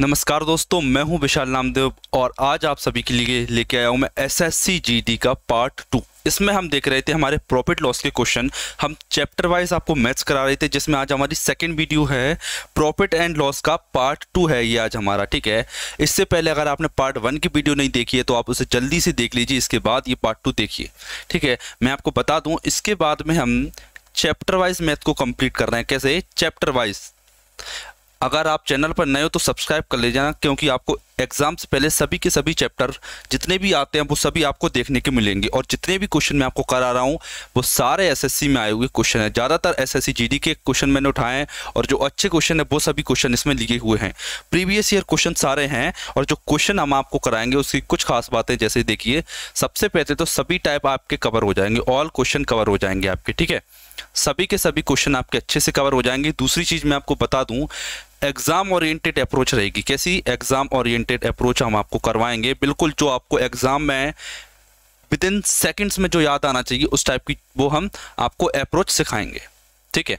नमस्कार दोस्तों, मैं हूँ विशाल नामदेव और आज आप सभी के लिए लेके आया हूँ मैं S S C G D का पार्ट टू इसमें हम देख रहे थे हमारे प्रॉफिट लॉस के क्वेश्चन हम चैप्टर वाइज आपको मैथ्स करा रहे थे, जिसमें आज हमारी सेकंड वीडियो है प्रॉफिट एंड लॉस का पार्ट टू है ये आज हमारा, ठीक है? इससे पहले अगर आपने पार्ट वन की वीडियो नहीं देखी है तो आप उसे जल्दी से देख लीजिए, इसके बाद ये पार्ट टू देखिए, ठीक है? मैं आपको बता दूँ, इसके बाद में हम चैप्टर वाइज मैथ को कंप्लीट कर रहे हैं। कैसे? चैप्टर वाइज अगर आप चैनल पर नए हो तो सब्सक्राइब कर ले जाना, क्योंकि आपको एग्ज़ाम से पहले सभी के सभी चैप्टर, जितने भी आते हैं, वो सभी आपको देखने के मिलेंगे। और जितने भी क्वेश्चन मैं आपको करा रहा हूँ, वो सारे एसएससी में आए हुए क्वेश्चन हैं। ज़्यादातर एसएससी जीडी के क्वेश्चन मैंने उठाए हैं, और जो अच्छे क्वेश्चन है, वो सभी क्वेश्चन इसमें लिए हुए हैं। प्रीवियस ईयर क्वेश्चन सारे हैं, और जो क्वेश्चन हम आपको कराएँगे, उसकी कुछ खास बातें जैसे देखिए, सबसे पहले तो सभी टाइप आपके कवर हो जाएँगे, ऑल क्वेश्चन कवर हो जाएँगे आपके, ठीक है? सभी के सभी क्वेश्चन आपके अच्छे से कवर हो जाएँगे। दूसरी चीज़ मैं आपको बता दूँ एग्ज़ाम ओरिएंटेड अप्रोच रहेगी। कैसी एग्ज़ाम ओरिएंटेड अप्रोच हम आपको करवाएँगे? बिल्कुल जो आपको एग्ज़ाम में विद इन सेकेंड्स में जो याद आना चाहिए, उस टाइप की वो हम आपको अप्रोच सिखाएँगे। ठीक है?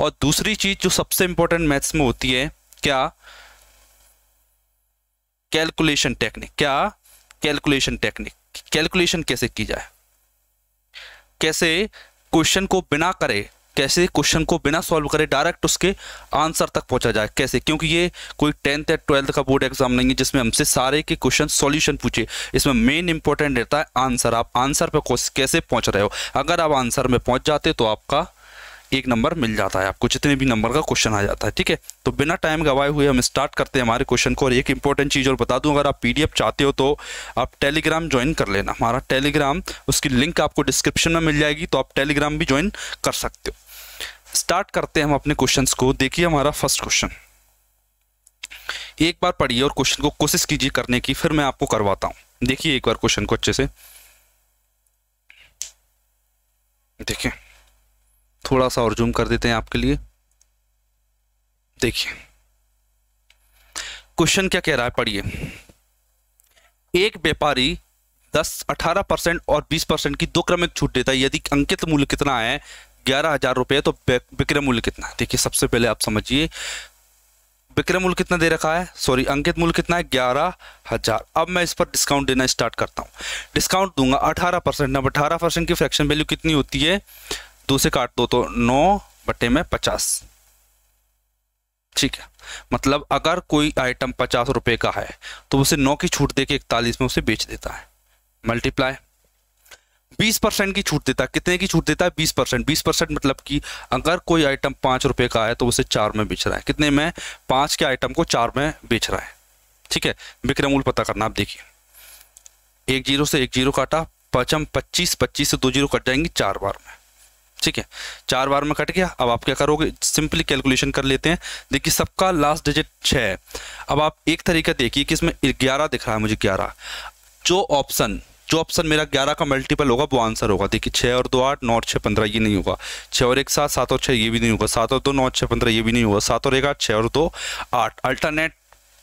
और दूसरी चीज़ जो सबसे इंपॉर्टेंट मैथ्स में होती है, क्या? कैलकुलेशन टेक्निक क्या? कैलकुलेशन टेक्निक कैलकुलेशन कैसे की जाए? कैसे क्वेश्चन को बिना करे कैसे क्वेश्चन को बिना सॉल्व करे डायरेक्ट उसके आंसर तक पहुँचा जाए, कैसे? क्योंकि ये कोई टेंथ या ट्वेल्थ का बोर्ड एग्ज़ाम नहीं है, जिसमें हमसे सारे के क्वेश्चन सॉल्यूशन पूछे। इसमें मेन इंपॉर्टेंट रहता है आंसर। आप आंसर पर कैसे पहुँच रहे हो? अगर आप आंसर में पहुँच जाते तो आपका एक नंबर मिल जाता है आपको, जितने भी नंबर का क्वेश्चन आ जाता है, ठीक है? तो बिना टाइम गवाए हुए हम स्टार्ट करते हैं हमारे क्वेश्चन को और एक इंपॉर्टेंट चीज़ और बता दूँ, अगर आप पीडीएफ चाहते हो तो आप टेलीग्राम ज्वाइन कर लेना। हमारा टेलीग्राम उसकी लिंक आपको डिस्क्रिप्शन में मिल जाएगी तो आप टेलीग्राम भी ज्वाइन कर सकते हो। स्टार्ट करते हैं हम अपने क्वेश्चन को। देखिए हमारा फ़र्स्ट क्वेश्चन एक बार पढ़िए और क्वेश्चन को कोशिश कीजिए करने की, फिर मैं आपको करवाता हूँ। देखिए एक बार क्वेश्चन को अच्छे से। देखिए। थोड़ा सा और जूम कर देते हैं आपके लिए। देखिए। क्वेश्चन क्या कह रहा है? पढ़िए। एक व्यापारी 10, 18 परसेंट और 20 परसेंट की दो क्रमिक छूट देता है। यदि अंकित मूल्य कितना है? ग्यारह हज़ार रुपये तो विक्रय मूल्य कितना है? देखिए सबसे पहले आप समझिए। विक्रय मूल्य कितना दे रखा है? सॉरी अंकित मूल्य कितना है? ग्यारह हज़ार। अब मैं इस पर डिस्काउंट देना स्टार्ट करता हूँ। डिस्काउंट दूँगा। अठारह परसेंट। अब अठारह परसेंट की फ्रैक्शन वैल्यू कितनी होती है? दो से काट दो तो नौ बटे में पचास। ठीक है? मतलब अगर कोई आइटम पचास रुपए का है तो उसे नौ की छूट देके इकतालीस में उसे बेच देता है। मल्टीप्लाई बीस परसेंट की छूट देता है। कितने की छूट देता है? बीस परसेंट। बीस परसेंट मतलब कि अगर कोई आइटम पाँच रुपए का है तो उसे चार में बेच रहा है। कितने में? पाँच के आइटम को चार में बेच रहा है। ठीक है? विक्रय मूल्य पता करना, आप देखिए। एक ज़ीरो से एक ज़ीरो काटा, पचम पच्चीस पच्चीस से दो ज़ीरो कट जाएँगे चार बार में। ठीक है? चार बार में कट गया, अब आप क्या करोगे? सिंपली कैलकुलेशन कर लेते हैं। देखिए, सबका लास्ट डिजिट छः है। अब आप एक तरीका देखिए कि इसमें ग्यारह दिख रहा है मुझे, ग्यारह। जो ऑप्शन जो ऑप्शन मेरा ग्यारह का मल्टीपल होगा, वो आंसर होगा। देखिए छः और दो आठ, नौ और छः पंद्रह, ये नहीं होगा। छः और एक सात सात और छः ये भी नहीं होगा। सात और दो, नौ छः पंद्रह, ये भी नहीं होगा। सात और एक आठ छः और दो, आठ। अल्टरनेट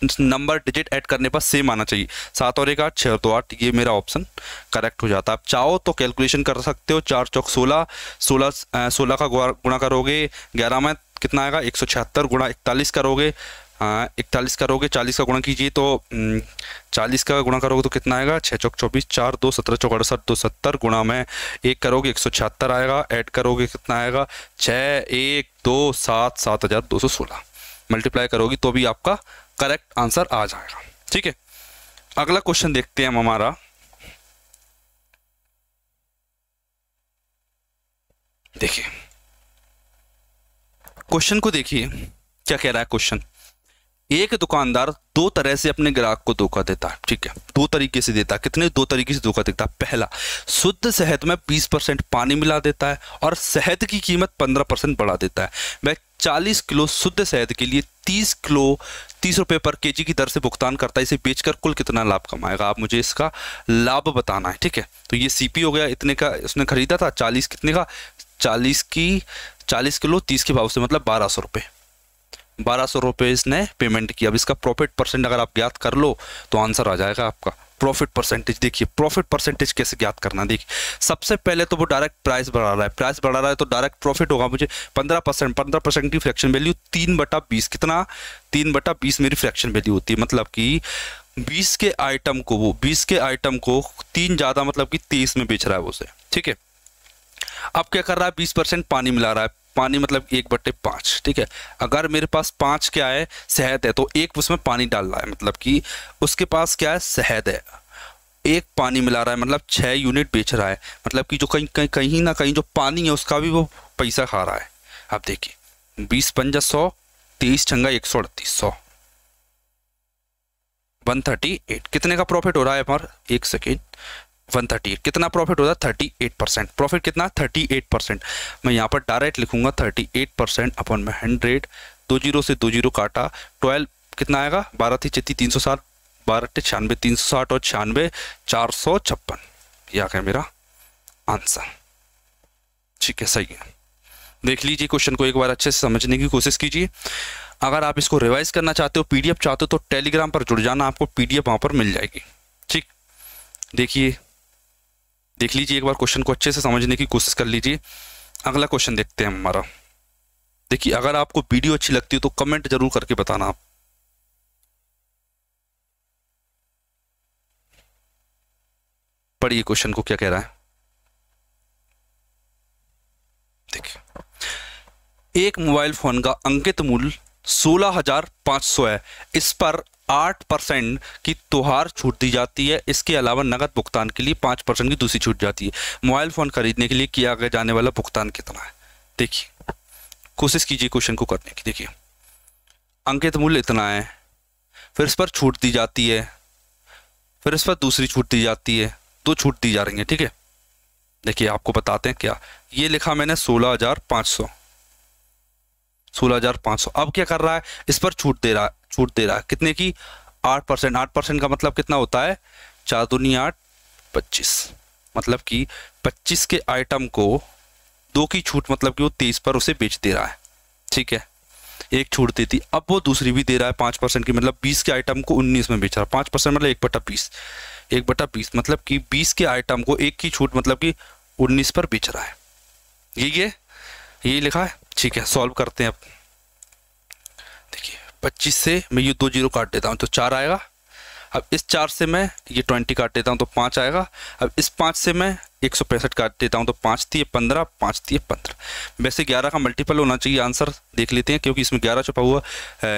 नंबर डिजिट ऐड करने पर सेम आना चाहिए। सात और एक आठ छः और दो आठ, ये मेरा ऑप्शन करेक्ट हो जाता है। आप चाहो तो कैलकुलेशन कर सकते हो। चार चौक सोलह सोलह सोलह का गुणा करोगे, ग्यारह में कितना आएगा? एक सौ छिहत्तर गुणा इकतालीस करोगे। इकतालीस करोगे, चालीस का गुणा कीजिए तो चालीस का गुणा करोगे तो कितना आएगा? छः चौक चौबीस, चार दो, सत्रह चौक अड़सठ, दो सत्तर गुणा में एक करोगे, एक सौ छिहत्तर आएगा। ऐड करोगे कितना आएगा? छः एक, दो, सात सात हज़ार दो सौ सोलह। मल्टीप्लाई करोगी तो भी आपका करेक्ट आंसर आ जाएगा। ठीक है? अगला क्वेश्चन देखते हैं हम हमारा। देखिए। क्वेश्चन को देखिए। क्या कह रहा है क्वेश्चन एक दुकानदार दो तरह से अपने ग्राहक को धोखा देता है। ठीक है? दो तरीके से देता है। कितने? दो तरीके से धोखा देता है। पहला, शुद्ध शहद में 20 परसेंट पानी मिला देता है और शहद की कीमत 15 परसेंट बढ़ा देता है। वह 40 किलो शुद्ध शहद के लिए 30 किलो, तीस रुपए पर केजी की दर से भुगतान करता है। इसे बेचकर कुल कितना लाभ कमाएगा? आप मुझे इसका लाभ बताना है, ठीक है? तो ये सीपी हो गया, इतने का उसने खरीदा था, चालीस कितने का? चालीस की, चालीस किलो तीस के भाव से मतलब बारह सौ रुपये बारह सौ रुपये इसने पेमेंट किया। अब इसका प्रॉफिट परसेंट अगर आप ज्ञात कर लो तो आंसर आ जाएगा आपका। प्रॉफिट परसेंटेज देखिए प्रॉफिट परसेंटेज कैसे ज्ञात करना देखिए, सबसे पहले तो वो डायरेक्ट प्राइस बढ़ा रहा है। प्राइस बढ़ा रहा है तो डायरेक्ट प्रॉफिट होगा मुझे पंद्रह परसेंट पंद्रह परसेंट की फ्रैक्शन वैल्यू तीन बटा बीस। कितना? तीन बटा बीस मेरी फ्रैक्शन वैल्यू होती है। मतलब कि बीस के आइटम को वो, बीस के आइटम को तीन ज़्यादा मतलब कि तेईस में बेच रहा है वो उसे। ठीक है? अब क्या कर रहा है? बीस परसेंट पानी मिला रहा है। पानी मतलब एक बट्टे पाँच, ठीक है? अगर मेरे पास पाँच क्या है? शहद है तो एक उसमें पानी डाल रहा है मतलब कि उसके पास क्या है? शहद है। एक पानी मिला रहा है मतलब छः यूनिट बेच रहा है मतलब कि जो कहीं कहीं कहीं ना कहीं जो पानी है, उसका भी वो पैसा खा रहा है। आप देखिए, बीस पंजा सौ, तेईस चंगा एक सौ अड़तीस सौ। वन थर्टी एट, कितने का प्रॉफिट हो रहा है हमारा? एक सेकेंड। One thirty eight. कितना प्रॉफिट होता है? Thirty eight percent. प्रॉफिट कितना? Thirty eight percent. मैं यहाँ पर डायरेक्ट लिखूँगा थर्टी एट परसेंट अपन में हंड्रेड दो ज़ीरो से दो ज़ीरो काटा। ट्वेल्व कितना आएगा? बारह थी चित्ती तीन सौ साठ। बारह छियानवे, तीन सौ साठ और छियानवे, चार सौ छप्पन। यह आ गया मेरा आंसर ठीक है, सही है। देख लीजिए क्वेश्चन को एक बार अच्छे से समझने की कोशिश कीजिए। अगर आप इसको रिवाइज करना चाहते हो पीडीएफ चाहते हो तो टेलीग्राम पर जुड़ जाना। आपको पीडीएफ वहाँ पर मिल जाएगी। ठीक? देखिए देख लीजिए एक बार क्वेश्चन को अच्छे से समझने की कोशिश कर लीजिए। अगला क्वेश्चन देखते हैं हमारा। देखिए, अगर आपको वीडियो अच्छी लगती है तो कमेंट ज़रूर करके बताना आप। पढ़िए क्वेश्चन को, क्या कह रहा है। देखिए, एक मोबाइल फ़ोन का अंकित मूल्य सोलह हज़ार पाँच सौ है। इस पर आठ परसेंट की त्योहार छूट दी जाती है। इसके अलावा नगद भुगतान के लिए पाँच परसेंट की दूसरी छूट जाती है। मोबाइल फ़ोन खरीदने के लिए किया जाने वाला भुगतान कितना है? देखिए, कोशिश कीजिए क्वेश्चन को करने की। देखिए, अंकित मूल्य इतना है, फिर इस पर छूट दी जाती है, फिर इस पर दूसरी छूट दी जाती है, दो छूट दी जा रही है, ठीक है? देखिए, आपको बताते हैं क्या? ये लिखा मैंने सोलह हज़ार पाँच सौ। सोलह हज़ार पाँच सौ। अब क्या कर रहा है? इस पर छूट दे रहा है। छूट दे रहा है। कितने की? आठ परसेंट। आठ परसेंट का मतलब कितना होता है? चार दूनी आठ, पच्चीस। मतलब कि पच्चीस के आइटम को दो की छूट मतलब कि वो तेईस पर उसे बेच दे रहा है। ठीक है? एक छूट देती अब वो दूसरी भी दे रहा है पाँच परसेंट की मतलब बीस के आइटम को उन्नीस में बेच रहा है। पाँच परसेंट मतलब एक बटा बीस। एक बटा बीस मतलब कि बीस के आइटम को एक की छूट मतलब कि उन्नीस पर बेच रहा है। यही है? यही लिखा है? ठीक है सॉल्व करते हैं अब। पच्चीस से मैं ये दो ज़ीरो काट देता हूँ तो चार आएगा। अब इस चार से मैं ये ट्वेंटी काट देता हूँ तो पाँच आएगा। अब इस पाँच से मैं एक सौ पैंसठ काट देता हूँ तो पाँच थी पंद्रह, पाँच थी पंद्रह। वैसे ग्यारह का मल्टीपल होना चाहिए आंसर देख लेते हैं, क्योंकि इसमें ग्यारह छुपा हुआ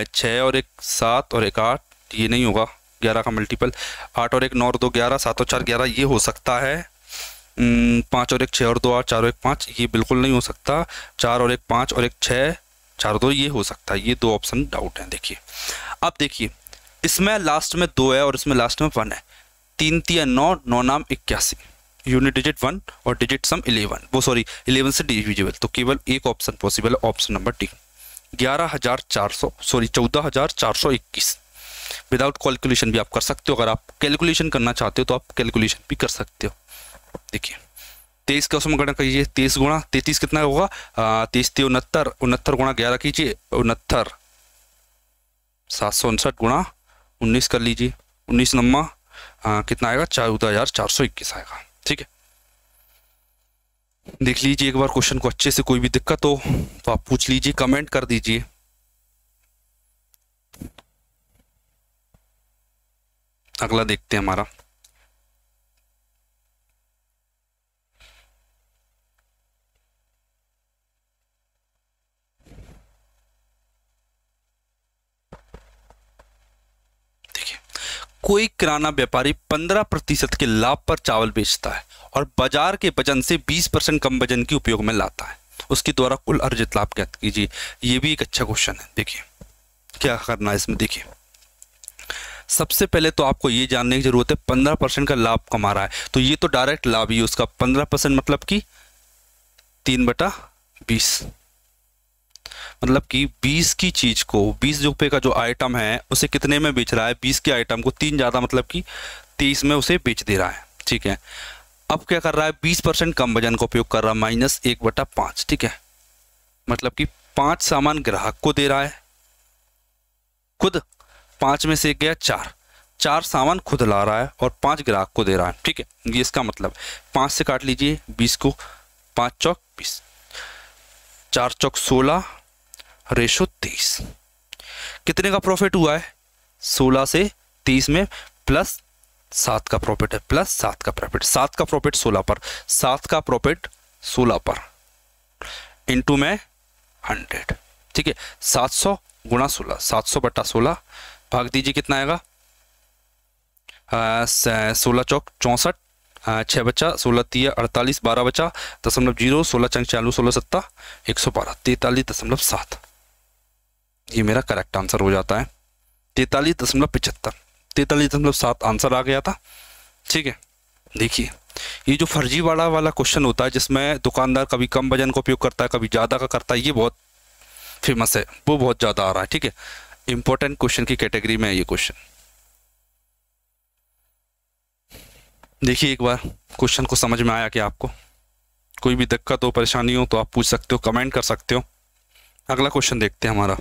छः और एक सात और एक आठ, ये नहीं होगा, ग्यारह का मल्टीपल आठ और एक नौ और दो ग्यारह, सात और चार ग्यारह, ये हो सकता है। पाँच और एक छः और दो आठ, चार और एक पाँच, ये बिल्कुल नहीं हो सकता। चार और एक पाँच और एक छः चार दो ये हो सकता है, ये दो ऑप्शन डाउट हैं, देखिए। अब देखिए, इसमें लास्ट में दो है और इसमें लास्ट में वन है। तीन तीन नौ नौ नाम इक्यासी। यूनिट डिजिट वन और डिजिट सम इलेवन वो सॉरी इलेवन से डिविजिबल तो केवल एक ऑप्शन पॉसिबल है ऑप्शन नंबर डी ग्यारह हज़ार चार सौ सॉरी चौदह हज़ार चार सौ इक्कीस। विदाउट कैलकुलेशन भी आप कर सकते हो, अगर आप कैलकुलेशन करना चाहते हो तो आप कैलकुलेशन भी कर सकते हो। देखिए। तेईस का उसमें गणना कीजिए, तेईस गुणा तैतीस कितना होगा? तेईस ते उनहत्तर उनहत्तर गुणा ग्यारह कीजिए, उनहत्तर। सात सौ उनसठ गुणा उन्नीस कर लीजिए, उन्नीस नम्मा कितना आएगा? चौदह हज़ार चार सौ इक्कीस आएगा, ठीक है? देख लीजिए एक बार क्वेश्चन को अच्छे से, कोई भी दिक्कत हो तो आप पूछ लीजिए, कमेंट कर दीजिए। अगला देखते हैं हमारा। कोई किराना व्यापारी 15 प्रतिशत के लाभ पर चावल बेचता है और बाज़ार के वज़न से 20 परसेंट कम वज़न की उपयोग में लाता है। उसके द्वारा कुल अर्जित लाभ क्या कीजिए। ये भी एक अच्छा क्वेश्चन है। देखिए, क्या करना है इसमें? देखिए, सबसे पहले तो आपको ये जानने की ज़रूरत है, पंद्रह परसेंट का लाभ कमा रहा है। तो ये तो डायरेक्ट लाभ ही, उसका पंद्रह परसेंट मतलब कि तीन बटा बीस। मतलब कि 20 की चीज़ को 20 रुपये का जो आइटम है, उसे कितने में बेच रहा है? 20 के आइटम को तीन ज़्यादा मतलब कि 30 में उसे बेच दे रहा है, ठीक है? अब क्या कर रहा है? 20 परसेंट कम वज़न का उपयोग कर रहा है, माइनस एक बटा पाँच, ठीक है? मतलब कि पाँच सामान ग्राहक को दे रहा है। खुद पाँच में से गया चार। चार सामान खुद ला रहा है और पाँच ग्राहक को दे रहा है, ठीक है? ये इसका मतलब। पाँच से काट लीजिए बीस को, पाँच चौक बीस। चार चौक सोलह रेशो तेईस कितने का प्रॉफिट हुआ है? सोलह से तीस में प्लस सात का प्रॉफिट है प्लस सात का प्रॉफिट सात का प्रॉफिट सोलह पर। सात का प्रॉफिट सोलह पर। इंटू में हंड्रेड ठीक है? सात सौ गुणा सोलह। सात सौ बट्टा सोलह। भाग दीजिए कितना आएगा? सोलह चौक चौंसठ। छः बच्चा, सोलह तीय अड़तालीस, बारह बच्चा, दशमलव ज़ीरो, सोलह चंग चालू सोलह सत्ता, एक सौ बारह। तैतालीस दशमलव सात। ये मेरा करेक्ट आंसर हो जाता है। तैतालीस दशमलव पिछहत्तर तैतालीस दशमलव सात आंसर आ गया था। ठीक है? देखिए, ये जो फर्जीवाड़ा वाला क्वेश्चन होता है, जिसमें दुकानदार कभी कम वज़न का उपयोग करता है, कभी ज़्यादा का करता है, ये बहुत फ़ेमस है। वो बहुत ज़्यादा आ रहा है, ठीक है? इंपॉर्टेंट क्वेश्चन की कैटेगरी में है ये क्वेश्चन देखिए एक बार क्वेश्चन को समझ में आया कि आपको? कोई भी दिक्कत हो, परेशानी हो तो आप पूछ सकते हो कमेंट कर सकते हो। अगला क्वेश्चन देखते हैं हमारा।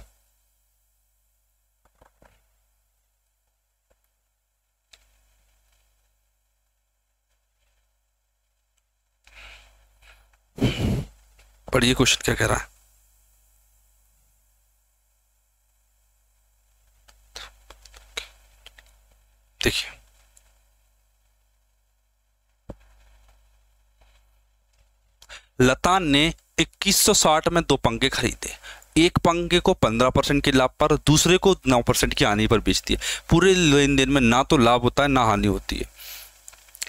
पढ़िए क्वेश्चन क्या कह रहा है। देखिए। लतान ने 2160 में दो पंखे खरीदे। एक पंखे को 15 परसेंट के लाभ पर, दूसरे को 9 परसेंट की हानि पर बेच दिया पूरे लेन देन में ना तो लाभ होता है, ना हानि होती है।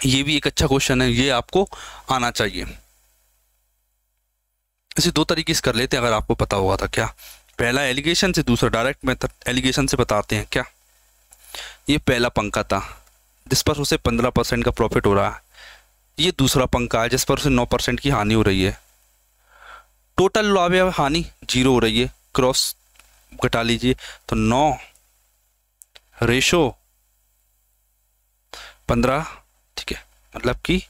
ये भी एक अच्छा क्वेश्चन है, ये आपको आना चाहिए। इसे दो तरीके से कर लेते हैं, अगर आपको पता हुआ था क्या? पहला एलिगेशन से, दूसरा डायरेक्ट मेथड एलिगेशन से बताते हैं, क्या? ये पहला पंखा था, जिस पर उसे पंद्रह परसेंट का प्रॉफिट हो रहा है। ये दूसरा पंखा है, जिस पर उसे नौ परसेंट की हानि हो रही है। टोटल लाभ या हानि ज़ीरो हो रही है। क्रॉस घटा लीजिए तो नौ रेशो पंद्रह, ठीक है? मतलब कि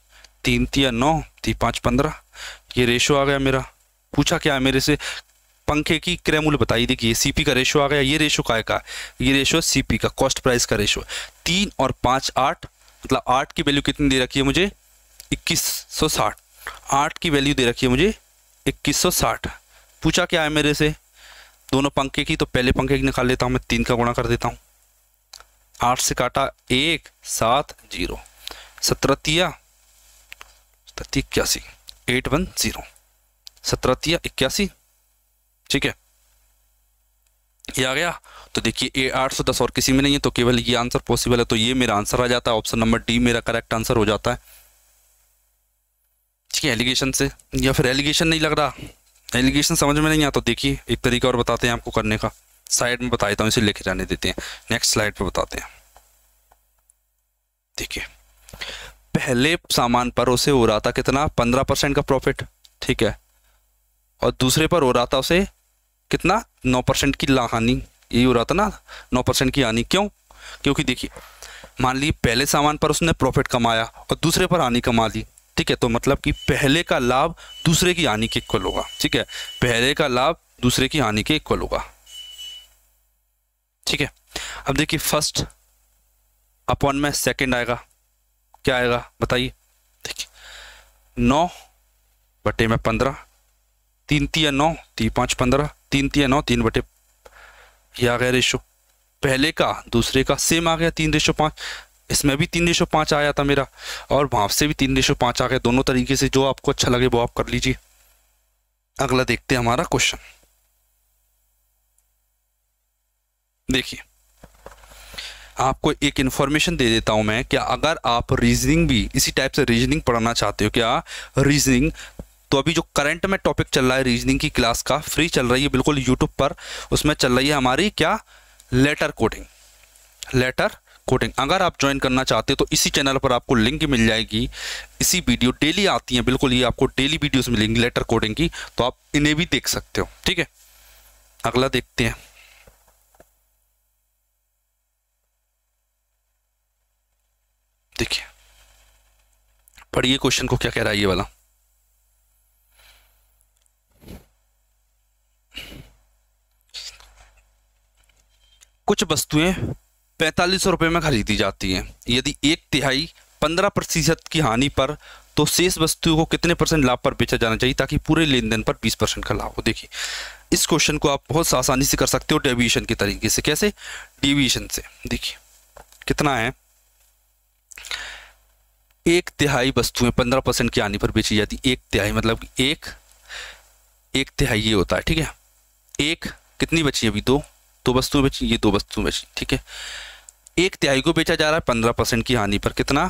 तीन तिया नौ, ती पाँच पंद्रह, ये रेशो आ गया मेरा। पूछा क्या है मेरे से? पंखे की क्रय मूल्य बताइए देखिए सीपी का रेशो आ गया, ये रेशो काय का? ये रेशो सीपी का कॉस्ट प्राइस का रेशो तीन और पाँच, आठ मतलब आठ की वैल्यू कितनी दे रखी है मुझे? इक्कीस सौ साठ। आठ की वैल्यू दे रखी है मुझे? इक्कीस सौ साठ। पूछा क्या है मेरे से? दोनों पंखे की तो पहले पंखे की निकाल लेता हूँ, मैं तीन का गुणा कर देता हूँ। आठ से काटा, एक, सात, ज़ीरो। सत्रह तिया इक्यासी। Eight one zero. सत्रह तिया इक्यासी? ठीक है। ये आ गया। तो देखिए ए आठ सौ दस और किसी में नहीं है तो केवल ये आंसर पॉसिबल है। तो ये मेरा आंसर आ जाता है। ऑप्शन नंबर डी मेरा करेक्ट आंसर हो जाता है। ठीक है एलिगेशन से। या फिर एलिगेशन नहीं लग रहा। एलिगेशन समझ में नहीं आता। तो देखिए, एक तरीका और बताते हैं आपको करने का। साइड में बता देता हूँ इसे लेके जाने देते हैं। नेक्स्ट स्लाइड पर बताते हैं। देखिए, पहले सामान पर उसे हो रहा था कितना? पंद्रह परसेंट का प्रॉफिट ठीक है। और दूसरे पर हो रहा था उसे कितना? नौ परसेंट की हानि यही हो रहा था ना? नौ परसेंट की हानि। क्यों? क्योंकि देखिए, मान ली पहले सामान पर उसने प्रॉफिट कमाया और दूसरे पर हानि कमा ली। ठीक है तो मतलब कि पहले का लाभ दूसरे की हानि के इक्वल होगा। ठीक है, पहले का लाभ दूसरे की हानि के इक्वल होगा। ठीक है, अब देखिए फ़र्स्ट अपॉन में सेकंड आएगा। क्या आएगा? बताइए। देखिए, नौ बटे में पंद्रह तीन तिया नौ, तीन पाँच पंद्रह, तीन तिया नौ, तीन बटे, ये आ गया रेशो। पहले का, दूसरे का सेम आ गया तीन रेशो पाँच। इसमें भी तीन रेशो पाँच आया था मेरा, और वहाँ से भी तीन रेशो पाँच आ गया दोनों तरीके से जो आपको अच्छा लगे वो आप कर लीजिए। अगला देखते हैं हमारा क्वेश्चन देखिए, आपको एक इन्फॉर्मेशन दे देता हूँ मैं, क्या अगर आप रीजनिंग भी, इसी टाइप से रीजनिंग पढ़ना चाहते हो, क्या रीजनिंग तो अभी जो करंट में टॉपिक चल रहा है रीजनिंग की क्लास का फ्री चल रही है बिल्कुल यूट्यूब पर, उसमें चल रही है हमारी क्या? लेटर कोडिंग लेटर कोडिंग अगर आप ज्वाइन करना चाहते हो तो इसी चैनल पर आपको लिंक मिल जाएगी। इसी वीडियो डेली आती है बिल्कुल ये आपको डेली वीडियोस मिलेंगी लेटर कोडिंग की तो आप इन्हें भी देख सकते हो, ठीक है? अगला देखते हैं। देखिए, पढ़िए क्वेश्चन को क्या कह रहा है ये वाला। कुछ वस्तुएँ पैंतालीस रुपये में खरीदी जाती हैं। यदि एक तिहाई पंद्रह प्रतिशत की हानि पर तो शेष वस्तु को कितने परसेंट लाभ पर बेचा जाना चाहिए ताकि पूरे लेन देन पर बीस परसेंट का लाभ हो? देखिए, इस क्वेश्चन को आप बहुत आसानी से कर सकते हो डेविएशन के तरीके से। कैसे? डिविएशन से। देखिए, कितना है? एक तिहाई वस्तुएँ पंद्रह परसेंट की हानि पर बेची जाती। एक तिहाई मतलब एक एक तिहाई ये होता है, ठीक है? एक कितनी बची अभी? दो। दो वस्तुएँ बची ये दो वस्तुएँ बची ठीक है? एक तिहाई को बेचा जा रहा है पंद्रह परसेंट की हानि पर। कितना?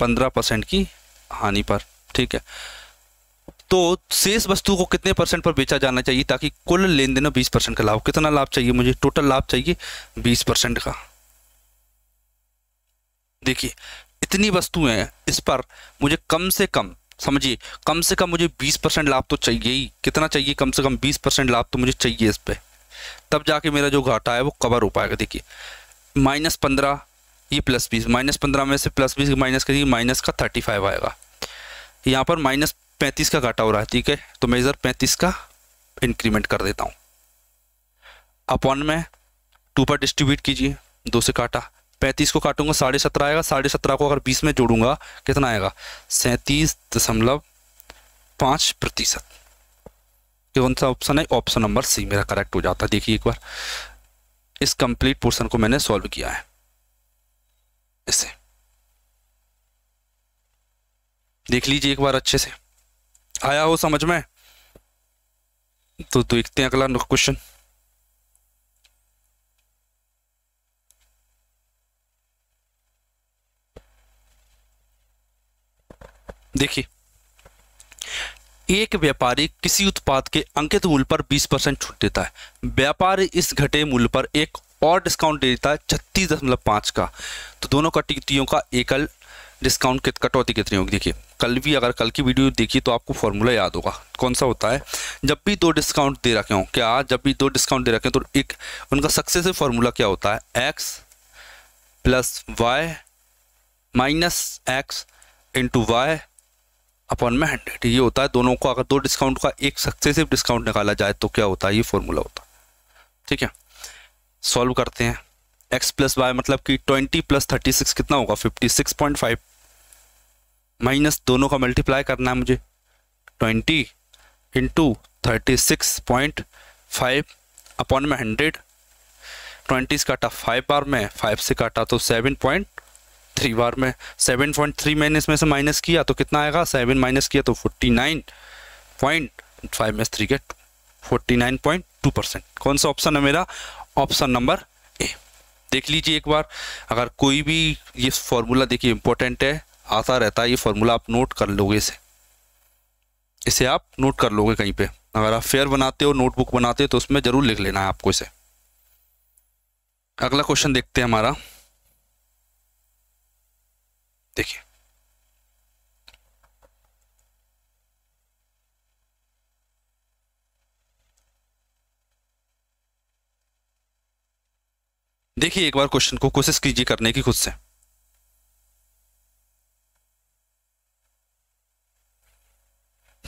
पंद्रह परसेंट की हानि पर, ठीक है? तो शेष वस्तु को कितने परसेंट पर बेचा जाना चाहिए ताकि कुल लेन देन में बीस परसेंट का लाभ? कितना लाभ चाहिए? मुझे टोटल लाभ चाहिए बीस परसेंट का। देखिए, इतनी वस्तुएँ हैं, इस पर मुझे कम से कम, समझिए, कम से कम मुझे 20 परसेंट लाभ तो चाहिए ही। कितना चाहिए? कम से कम 20 परसेंट लाभ तो मुझे चाहिए इस पर तब जाके मेरा जो घाटा है वो कवर हो पाएगा। देखिए, माइनस पंद्रह, ये प्लस बीस, माइनस पंद्रह में से प्लस बीस माइनस करिए, माइनस का थर्टी फाइव आएगा। यहाँ पर माइनस पैंतीस का घाटा हो रहा है, ठीक है? तो मैं इधर पैंतीस का इंक्रीमेंट कर देता हूँ। अपॉन में टू पर डिस्ट्रीब्यूट कीजिए, दो से काटा। पैंतीस को काटूँगा, साढ़े सत्रह आएगा। साढ़े सत्रह को अगर बीस में जोड़ूँगा, कितना आएगा? सैंतीस दशमलव पाँच प्रतिशत। कौन सा ऑप्शन है ऑप्शन नंबर सी मेरा करेक्ट हो जाता है। देखिए एक बार। इस कंप्लीट पोर्शन को मैंने सॉल्व किया है। इसे। देख लीजिए एक बार अच्छे से। आया हो समझ में? तो देखते हैं अगला क्वेश्चन देखिए। एक व्यापारी किसी उत्पाद के अंकित मूल्य पर 20 परसेंट छूट देता है। व्यापारी इस घटे मूल्य पर एक और डिस्काउंट दे देता है छत्तीस दशमलव पाँच का। तो दोनों कटौतियों का एकल डिस्काउंट कित, कटौती कितनी होगी? देखिए, कल भी अगर कल की वीडियो देखिए तो आपको फॉर्मूला याद होगा। कौन सा होता है? जब भी दो डिस्काउंट दे रखे हों, क्या जब भी दो डिस्काउंट दे रखे हों तो एक उनका सक्सेसिव फॉर्मूला क्या होता है? X plus Y minus X into Y upon में हंड्रेड ये होता है दोनों को अगर दो डिस्काउंट का एक सक्सेसिव डिस्काउंट निकाला जाए तो क्या होता है? ये फॉर्मूला होता है। ठीक है? सॉल्व करते हैं। एक्स प्लस वाई मतलब कि ट्वेंटी प्लस थर्टी सिक्स कितना होगा? Fifty six point five minus दोनों का मल्टीप्लाई करना है मुझे। Twenty into thirty six point five upon में हंड्रेड ट्वेंटी से काटा फाइव बार में फाइव से काटा तो सेवन पॉइंट थ्री बार में सेवन पॉइंट थ्री मैंने इसमें से माइनस किया तो कितना आएगा? सेवन माइनस किया तो फोर्टी नाइन पॉइंट फाइव में थ्री के forty nine point two percent कौन सा ऑप्शन है मेरा? ऑप्शन नंबर ए देख लीजिए एक बार, अगर कोई भी ये फॉर्मूला देखिए इंपॉर्टेंट है, आता रहता है, ये फॉर्मूला आप नोट कर लोगे इसे। इसे आप नोट कर लोगे कहीं पे। अगर आप फेयर बनाते हो नोटबुक बनाते हो तो उसमें ज़रूर लिख लेना है आपको इसे। अगला क्वेश्चन देखते हैं हमारा। देखिए। देखिए, एक बार क्वेश्चन को कोशिश कीजिए करने की खुद से।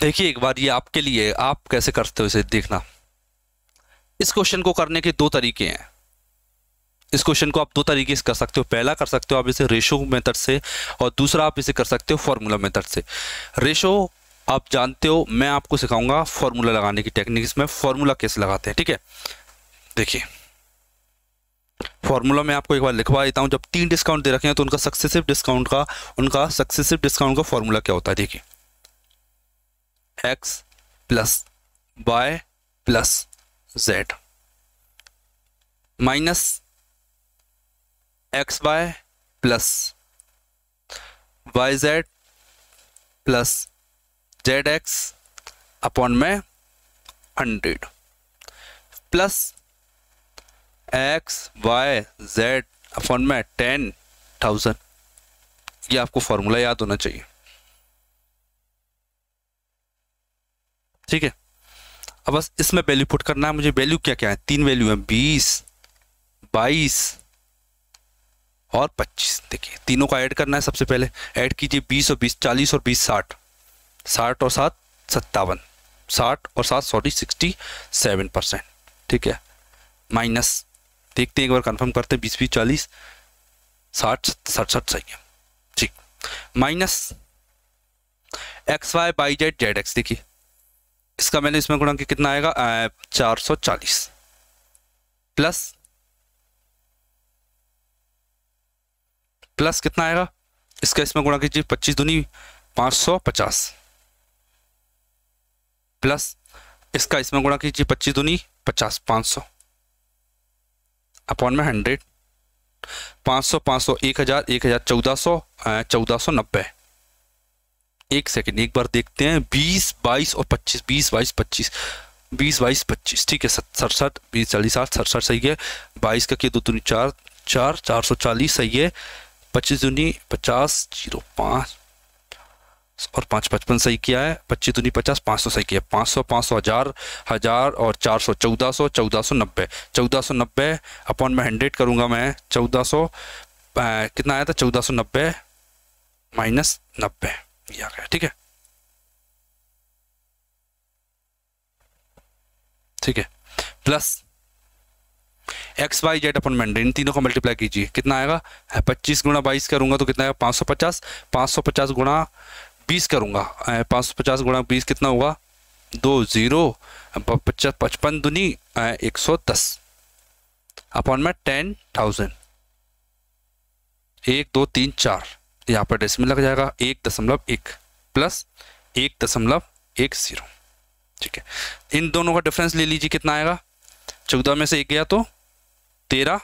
देखिए, एक बार ये आपके लिए, आप कैसे करते हो इसे देखना। इस क्वेश्चन को करने के दो तरीके हैं। इस क्वेश्चन को आप दो तरीके से कर सकते हो। पहला कर सकते हो आप इसे रेशो मेथड से और दूसरा आप इसे कर सकते हो फॉर्मूला मेथड से। रेशो, आप जानते हो, मैं आपको सिखाऊँगा फॉर्मूला लगाने की टेक्निक इसमें फॉर्मूला कैसे लगाते हैं, ठीक है? देखिए। फॉर्मूला मैं आपको एक बार लिखवा देता हूँ। जब तीन डिस्काउंट दे रखे हैं तो उनका सक्सेसिव डिस्काउंट का, उनका सक्सेसिव डिस्काउंट का फॉर्मूला क्या होता है? देखिए। X plus Y plus Z minus X Y plus Y Z plus Z X upon में hundred plus X Y Z upon में टेन थाउज़ेंड ये आपको फॉर्मूला याद होना चाहिए। ठीक है? अब बस इसमें वैल्यू पुट करना है। मुझे वैल्यू क्या क्या है? तीन वैल्यू है। बीस, बाईस और 25 देखिए, तीनों का ऐड करना है सबसे पहले। ऐड कीजिए 20 और 20 40 और 20 साठ। साठ और सात, सत्तावन। साठ और सात सॉरी सिक्सटी सेवन परसेंट ठीक है? माइनस देखते हैं एक बार कंफर्म करते हैं। बीस बीस, चालीस, साठ सड़सठ सही है। ठीक। Minus X Y by Z Z X देखिए। इसका मैंने इसमें गुणा कितना आएगा? चार सौ चालीस। प्लस प्लस कितना आएगा? इसका इसमें गुणा कीजिए पच्चीस दूनी पाँच सौ पचास। प्लस इसका इसमें गुणा कीजिए पच्चीस दूनी पचास, पाँच सौ। अपॉन में हंड्रेड। पाँच सौ पाँच सौ, एक हज़ार एक हज़ार चौदह सौ चौदह सौ नब्बे। एक सेकेंड, एक बार देखते हैं। बीस, बाईस और पच्चीस, बीस, बाईस, पच्चीस। बीस, बाईस, पच्चीस, ठीक है सड़सठ, बीस, चालीस आठ सड़सठ सही है। बाईस का किया दो दूनी चार चार चार सौ चालीस सही है। पच्चीस दूनी पचास, ज़ीरो पाँच। और पाँच पचपन सही किया है। पच्चीस दूनी पचास, पाँच सौ सही किया पाँच सौ पाँच सौ हज़ार हज़ार और चार सौ चौदह सौ चौदह सौ नब्बे। चौदह सौ नब्बे अपॉन में हंड्रेड करूँगा मैं। चौदह सौ कितना आया था? चौदह सौ नब्बे माइनस नब्बे। ये आ गया, ठीक है? ठीक है। Plus X Y Z upon में इन तीनों को मल्टीप्लाई कीजिए। कितना आएगा? पच्चीस गुणा बाईस करूँगा तो कितना आएगा? पाँच सौ पचास। पाँच सौ पचास गुणा बीस करूँगा। पाँच सौ पचास गुणा बीस कितना होगा? दो ज़ीरो। पचास पचपन दुनी एक सौ दस। अपॉन में टेन थाउज़ेंड एक, दो, तीन, चार। यहाँ पर डेसिमल लग जाएगा। एक दशमलव एक प्लस एक दशमलव एक ज़ीरो ठीक है। इन दोनों का डिफरेंस ले लीजिए, कितना आएगा? चौदह में से एक गया तो तेरह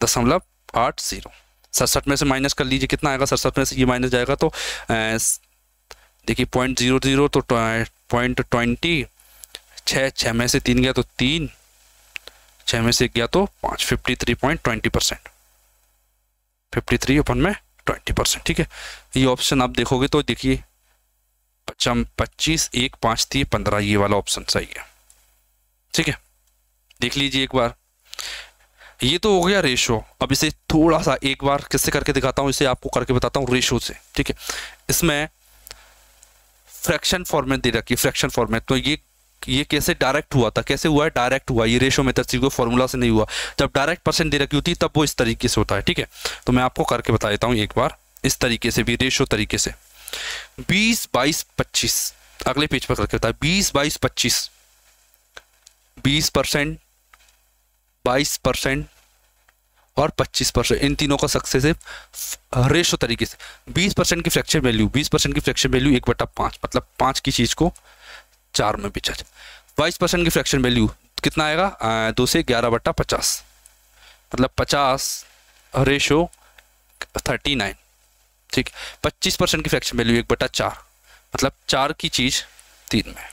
दशमलव आठ ज़ीरो। सड़सठ में से माइनस कर लीजिए, कितना आएगा? सड़सठ में से ये माइनस जाएगा तो देखिए पॉइंट ज़ीरो ज़ीरो तो पॉइंट ट्वेंटी छः छः में से तीन गया तो तीन छः में से गया तो पाँच fifty three point twenty percent fifty three upon में ट्वेंटी परसेंट ठीक है? ये ऑप्शन आप देखोगे तो देखिए पचम पच्चीस, एक, पाँच थी पंद्रह, ये वाला ऑप्शन सही है। ठीक है? देख लीजिए एक बार। ये तो हो गया रेशो। अब इसे थोड़ा सा एक बार किससे करके दिखाता हूँ, इसे आपको करके बताता हूँ रेशो से, ठीक है? इसमें फ्रैक्शन फॉर्मेट दे रखी फ्रैक्शन फॉर्मेट। तो ये ये कैसे डायरेक्ट हुआ था? कैसे हुआ? है डायरेक्ट हुआ। ये रेशो मेथड से फॉर्मूला से नहीं हुआ। जब डायरेक्ट परसेंट दे रखी होती है तब वो इस तरीके से होता है, ठीक है? तो मैं आपको करके बता देता हूँ एक बार, इस तरीके से भी, रेशो तरीके से। बीस, बाईस, पच्चीस। अगले पेज पर करके बताया बीस, बाईस, पच्चीस। बीस परसेंट बाईस परसेंट और 25 परसेंट। इन तीनों का सक्सेसिव रेशो तरीके से। 20 परसेंट की फ्रैक्चर वैल्यू 20 परसेंट की फ्रैक्चर वैल्यू एक बटा पाँच मतलब पाँच की चीज़ को चार में बेचा बाईस परसेंट की फ्रैक्शन वैल्यू कितना आएगा? दो से ग्यारह बटा पचास। मतलब पचास रेशो थर्टी नाइन। ठीक, पच्चीस परसेंट की फ्रैक्शन वैल्यू एक बटा चार। मतलब चार की चीज़ तीन में।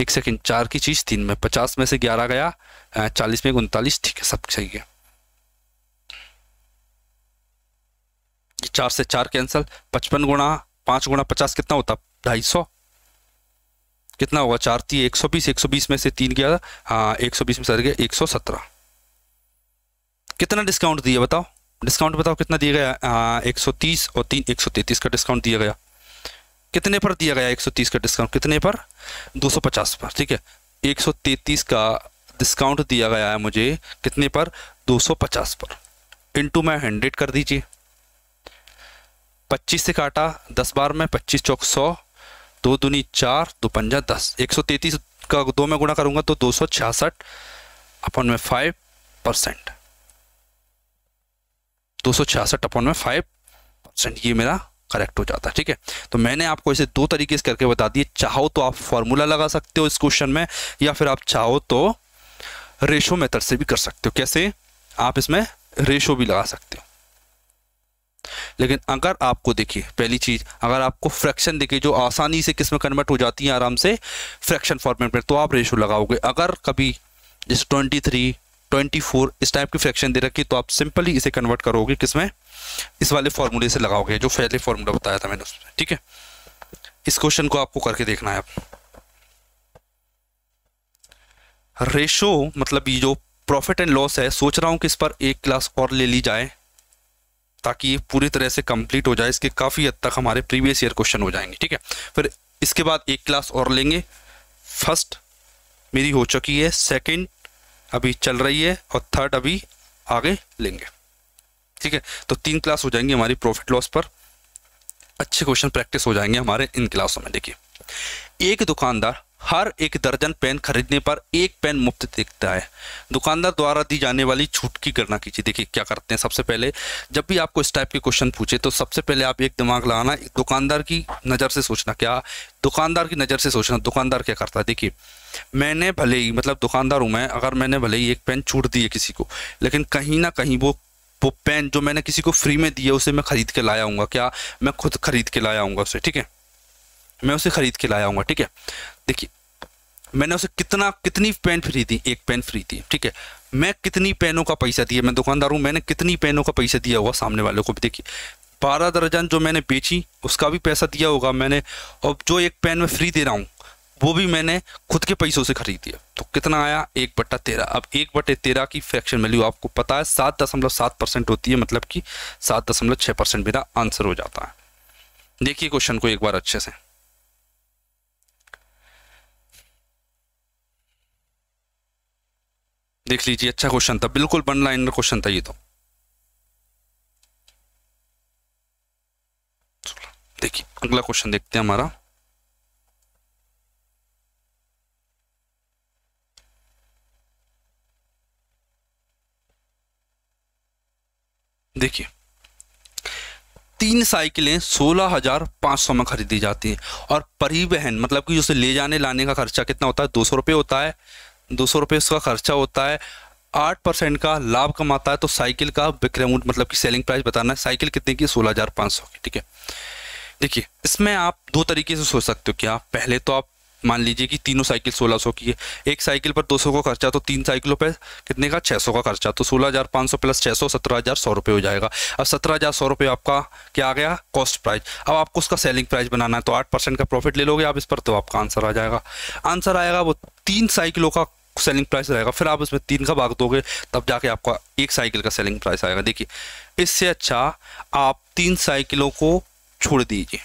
एक सेकेंड, चार की चीज़, तीन में पचास में से ग्यारह गया चालीस में उनतालीस, ठीक है, सब सही है। चार से चार कैंसल पचपन गुणा, पाँच गुणा पचास कितना होता? ढाई सौ। कितना होगा? चार थी एक सौ बीस, एक सौ बीस में से तीन गया हाँ एक सौ बीस में से गया एक सौ सत्रह। कितना डिस्काउंट दिया बताओ? डिस्काउंट बताओ कितना दिया गया? एक सौ तीस और तीन, एक सौ तैतीस का डिस्काउंट दिया गया। कितने पर दिया गया 130 का डिस्काउंट कितने पर? 250 पर, ठीक है? 133 का डिस्काउंट दिया गया है मुझे, कितने पर? 250 पर। इनटू में हंड्रेड कर दीजिए। 25 से काटा 10 बार में 25 चौक सौ, दो दुनी चार, दो पंजा दस। एक सौ तैतीस का दो में गुणा करूँगा तो दो सौ छियासठ अपन में फाइव परसेंट। दो सौ छियासठ अपन में फाइव परसेंट, ये मेरा करेक्ट हो जाता है, ठीक है? तो मैंने आपको इसे दो तरीके से करके बता दिए। चाहो तो आप फॉर्मूला लगा सकते हो इस क्वेश्चन में, या फिर आप चाहो तो रेशो मेथड से भी कर सकते हो। कैसे? आप इसमें रेशो भी लगा सकते हो। लेकिन अगर आपको देखिए, पहली चीज़, अगर आपको फ्रैक्शन देखिए, जो आसानी से किसमें कन्वर्ट हो जाती है, आराम से फ्रैक्शन फॉर्मेट में तो आप रेशो लगाओगे। अगर कभी, जैसे ट्वेंटी थ्री ट्वेंटी फोर इस टाइप की फ्रैक्शन दे रखी तो आप सिंपली इसे कन्वर्ट करोगे किसमें? इस वाले फॉर्मूले से लगाओगे, जो पहले फॉर्मूला बताया था मैंने उसमें, ठीक है? इस क्वेश्चन को आपको करके देखना है आप रेशो मतलब ये जो प्रॉफिट एंड लॉस है, सोच रहा हूँ कि इस पर एक क्लास और ले ली जाए, ताकि ये पूरी तरह से कंप्लीट हो जाए, इसके काफ़ी हद तक हमारे प्रीवियस ईयर क्वेश्चन हो जाएँगे, ठीक है? फिर इसके बाद एक क्लास और लेंगे। फ़र्स्ट मेरी हो चुकी है। सेकंड अभी चल रही है और थर्ड अभी आगे लेंगे। ठीक है? तो तीन क्लास हो जाएँगी हमारी प्रॉफिट लॉस पर। अच्छे क्वेश्चन प्रैक्टिस हो जाएँगे हमारे इन क्लासों में, देखिए। एक दुकानदार हर एक दर्जन पेन खरीदने पर एक पेन मुफ़्त देता है। दुकानदार द्वारा दी जाने वाली छूट की गणना कीजिए। देखिए, क्या करते हैं सबसे पहले, जब भी आपको इस टाइप के क्वेश्चन पूछे तो सबसे पहले आप एक दिमाग लगाना दुकानदार की नज़र से सोचना, क्या दुकानदार की नज़र से सोचना, दुकानदार क्या करता है? देखिए, मैंने भले ही मतलब दुकानदार हूँ मैं, अगर मैंने भले ही एक पेन छूट दी है किसी को, लेकिन कहीं ना कहीं वो वो पेन जो मैंने किसी को फ्री में दिया उसे मैं खरीद के लाया हूँ क्या? मैं खुद खरीद के लाया हूँ उसे, ठीक है? मैं उसे खरीद के लाया हूँ ठीक है? देखिए, मैंने उसे कितना, कितनी पेन फ्री थी एक पेन फ्री थी ठीक है? मैं कितनी पेनों का पैसा दिया? मैं दुकानदार हूँ, मैंने कितनी पेनों का पैसा दिया होगा सामने वालों को भी? देखिए, बारह दर्जन जो मैंने बेची, उसका भी पैसा दिया होगा मैंने, और जो एक पेन में फ्री दे रहा हूँ, वो भी मैंने खुद के पैसों से खरीद दिया। तो कितना आया? एक बट्टा तेरह। अब एक बट्टे तेरह की फ्रैक्शन वैल्यू आपको पता है, सात दशमलव सात परसेंट होती है मतलब कि सात दशमलव छः परसेंट मेरा आंसर हो जाता है। देखिए क्वेश्चन को एक बार अच्छे से। देख लीजिए अच्छा क्वेश्चन था। बिल्कुल वन लाइन क्वेश्चन था ये तो। देखिए, अगला क्वेश्चन देखते हैं हमारा। देखिए, तीन साइकिलें सोलह हज़ार पाँच सौ में खरीदी जाती हैं। और परिवहन मतलब कि उसे ले जाने लाने का खर्चा कितना होता है? दो सौ रुपये होता है। दो सौ रुपये उसका खर्चा होता है। आठ परसेंट का लाभ कमाता है तो साइकिल का विक्रय मूल्य मतलब कि सेलिंग प्राइस बताना है। साइकिल कितने की? सोलह हज़ार पाँच सौ की ठीक है? देखिए इसमें आप दो तरीके से सोच सकते हो क्या पहले तो आप मान लीजिए कि तीनों साइकिल 1600 की है। एक साइकिल पर 200 का खर्चा तो तीन साइकिलों पर कितने का? 600 का खर्चा। तो 16,500 प्लस 600 17,000 सौ रुपये हो जाएगा। अब 17,000 सौ रुपये आपका क्या आ गया? कॉस्ट प्राइस अब आपको उसका सेलिंग प्राइस बनाना है तो आठ परसेंट का प्रॉफिट ले लोगे आप इस पर तो आपका आंसर आ जाएगा। आंसर आएगा वो तीन साइकिलों का सेलिंग प्राइस रहेगा। फिर आप इसमें तीन का भाग दोगे, तब जाके आपका एक साइकिल का सेलिंग प्राइस आएगा। देखिए, इससे अच्छा आप तीन साइकिलों को छोड़ दीजिए।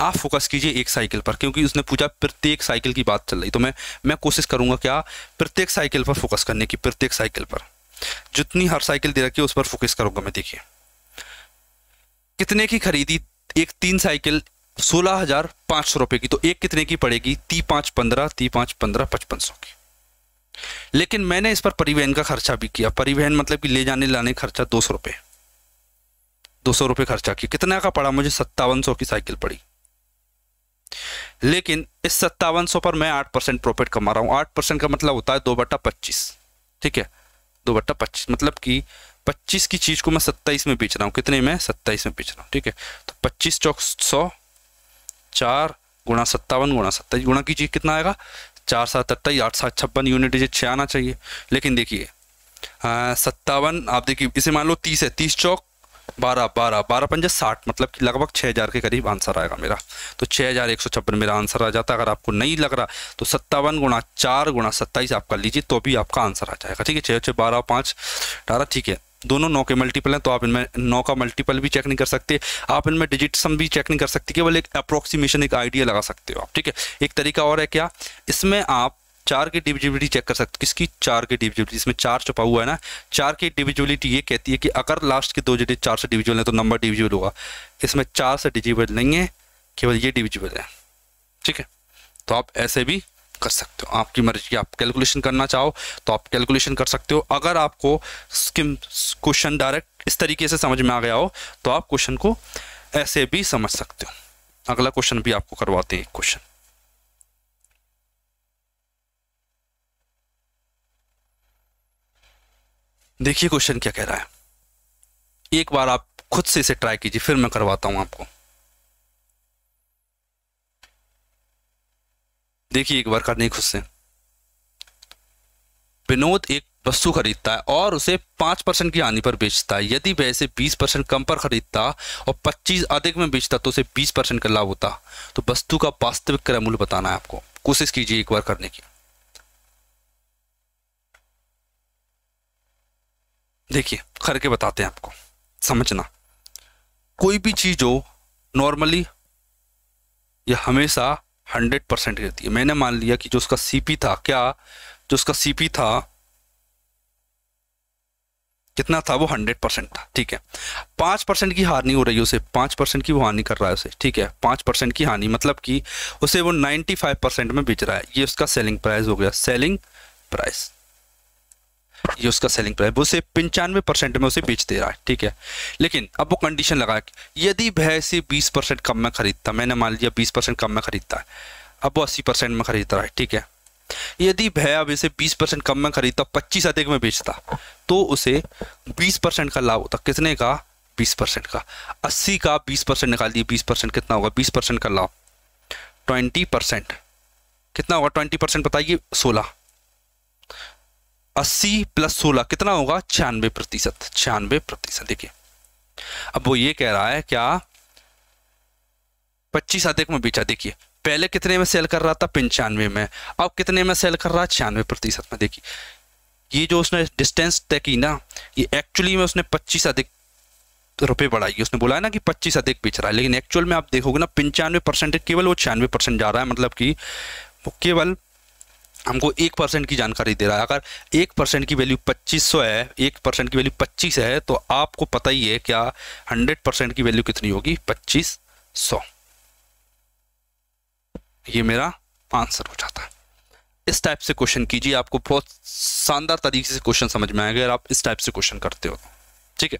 आप फोकस कीजिए एक साइकिल पर, क्योंकि उसने पूछा प्रत्येक साइकिल की बात चल रही। तो मैं मैं कोशिश करूँगा क्या, प्रत्येक साइकिल पर फोकस करने की, प्रत्येक साइकिल पर। जितनी हर साइकिल दे रखी है, उस पर फोकस करूँगा मैं, देखिए। कितने की खरीदी? एक तीन साइकिल सोलह हज़ार पाँच सौ रुपए की। तो एक कितने की पड़ेगी? ती पाँच पंद्रह, ती पाँच पंद्रह, पचपन सौ की। लेकिन मैंने इस पर परिवहन का खर्चा भी किया। परिवहन मतलब कि ले जाने लाने खर्चा दो सौ रुपये दो सौ रुपये खर्चा किया। कितना का पड़ा? मुझे सत्तावन सौ की साइकिल पड़ी। लेकिन इस सत्तावन सौ पर मैं आठ परसेंट प्रॉफिट कमा रहा हूँ। आठ परसेंट का मतलब होता है दो बट्टा पच्चीस। ठीक है? दो बट्टा पच्चीस। मतलब कि पच्चीस की चीज़ को मैं सत्ताईस में बेच रहा हूँ। कितने में? सत्ताईस में बेच रहा हूँ। ठीक है? तो पच्चीस चौक सौ चार गुणा सत्तावन गुणा सत्ताईस गुणा कीजिए। कितना आएगा? चार सात अट्ठाईस, आठ सात छप्पन यूनिट डिजिट छः आना चाहिए। लेकिन देखिए सत्तावन, आप देखिए, इसे मान लो तीस है, तीस चौक, बारह बारह बारह पंजे साठ मतलब कि लगभग छः हज़ार के करीब आंसर आएगा मेरा। तो छः हज़ार एक सौ छप्पन मेरा आंसर आ जाता है, अगर आपको नहीं लग रहा तो सत्तावन गुणा चार गुणा सत्ताईस आप कर लीजिए तो भी आपका आंसर आ जाएगा। ठीक है छः छः बारह, पाँच, अठारह, ठीक है। दोनों नौ के मल्टीपल हैं तो आप इनमें नौ का मल्टीपल भी चेक नहीं कर सकते। आप इनमें डिजिट सम भी चेक नहीं कर सकते, केवल एक अप्रोक्सीमेशन एक आइडिया लगा सकते हो आप, ठीक है? एक तरीका और है क्या? इसमें आप चार की डिविजिबिलिटी चेक कर सकते हो। किसकी? चार की डिविजिबिलिटी इसमें चार छुपा हुआ है ना? चार की डिविजिबिलिटी ये कहती है कि अगर लास्ट के दो डिजिट चार से डिविजिबल है तो नंबर डिविजिबल होगा। इसमें चार से डिविजिबल नहीं है, केवल ये डिविजिबल है, ठीक है? तो आप ऐसे भी कर सकते हो। आपकी मर्ज़ी, आप कैलकुलेशन करना चाहो तो आप कैलकुलेशन कर सकते हो। अगर आपको क्वेश्चन डायरेक्ट इस तरीके से समझ में आ गया हो तो आप क्वेश्चन को ऐसे भी समझ सकते हो। अगला क्वेश्चन भी आपको करवाते हैं क्वेश्चन देखिए क्वेश्चन क्या कह रहा है। एक बार आप खुद से इसे ट्राई कीजिए, फिर मैं करवाता हूँ आपको। देखिए एक बार करने खुद से। विनोद एक वस्तु खरीदता है और उसे पाँच परसेंट की हानि पर बेचता है। यदि वह इसे बीस परसेंट कम पर खरीदता और पच्चीस अधिक में बेचता तो उसे बीस परसेंट का लाभ होता। तो वस्तु का वास्तविक क्रय मूल्य बताना है आपको। कोशिश कीजिए एक बार करने की। देखिए करके बताते हैं आपको। समझना। कोई भी चीज़ हो, नॉर्मली या हमेशा हंड्रेड परसेंट रहती है। मैंने मान लिया कि जो उसका सीपी था, क्या जो उसका सीपी था, कितना था, वो हंड्रेड परसेंट था, ठीक है। पाँच परसेंट की हानि हो रही है उसे, पाँच परसेंट की वो हानि कर रहा है उसे, ठीक है। पाँच परसेंट की हानि मतलब कि उसे वो नाइन्टी फाइव परसेंट में बेच रहा है। ये उसका सेलिंग प्राइस हो गया, सेलिंग प्राइस। ये उसका सेलिंग प्राइस वो उसे पंचानवे परसेंट में उसे बेच दे रहा है, ठीक है? लेकिन अब वो कंडीशन लगा यदि भय से बीस परसेंट कम में खरीदता, मैंने मान लिया बीस परसेंट कम में खरीदता है, अब वो अस्सी परसेंट में खरीद रहा है, ठीक है? यदि भय अब इसे बीस परसेंट कम में खरीदता, पच्चीस अधिक में बेचता तो उसे बीस परसेंट का लाभ होता। कितने का? बीस परसेंट का। अस्सी का बीस परसेंट निकाल दिए, बीस परसेंट कितना होगा? बीस परसेंट का लाभ। Twenty percent. कितना होगा? ट्वेंटी परसेंट बताइए, सोलह। अस्सी प्लस सोलह कितना होगा? छियानवे प्रतिशत। छियानवे प्रतिशत, देखिए। अब वो ये कह रहा है, क्या? पच्चीस अधिक में बेचा, देखिए। पहले कितने में सेल कर रहा था? पंचानवे में। अब कितने में सेल कर रहा? है छियानवे प्रतिशत में, देखिए। ये जो उसने डिस्टेंस तय की ना, ये एक्चुअली में उसने पच्चीस अधिक रुपए बढ़ाई। उसने बोला है ना कि पच्चीस अधिक बेच रहा है, लेकिन एक्चुअल में आप देखोगे ना, पंचानवे परसेंट केवल वो छियानवे परसेंट जा रहा है मतलब कि वो केवल हमको एक परसेंट की जानकारी दे रहा है। अगर एक परसेंट की वैल्यू पच्चीस सौ है, एक परसेंट की वैल्यू पच्चीस है तो आपको पता ही है क्या हंड्रेड परसेंट की वैल्यू कितनी होगी? पच्चीस सौ। ये मेरा आंसर हो जाता है। इस टाइप से क्वेश्चन कीजिए, आपको बहुत शानदार तरीके से क्वेश्चन समझ में आएगा, अगर आप इस टाइप से क्वेश्चन करते हो तो। ठीक है?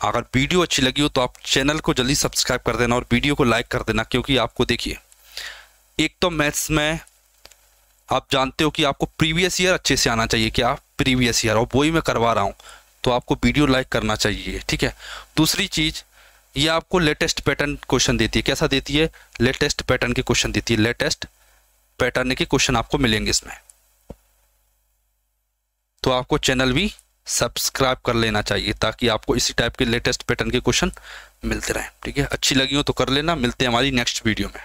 अगर वीडियो अच्छी लगी हो तो आप चैनल को जल्दी सब्सक्राइब कर देना और वीडियो को लाइक कर देना, क्योंकि आपको देखिए, एक तो मैथ्स में आप जानते हो कि आपको प्रीवियस ईयर अच्छे से आना चाहिए क्या प्रीवियस ईयर और वही मैं करवा रहा हूँ। तो आपको वीडियो लाइक करना चाहिए, ठीक है? दूसरी चीज़, ये आपको लेटेस्ट पैटर्न क्वेश्चन देती है। कैसा देती है? लेटेस्ट पैटर्न के क्वेश्चन देती है। लेटेस्ट पैटर्न के क्वेश्चन आपको मिलेंगे इसमें। तो आपको चैनल भी सब्सक्राइब कर लेना चाहिए, ताकि आपको इसी टाइप के लेटेस्ट पैटर्न के क्वेश्चन मिलते रहें, ठीक है? अच्छी लगी हो तो कर लेना। मिलते हैं हमारी नेक्स्ट वीडियो में।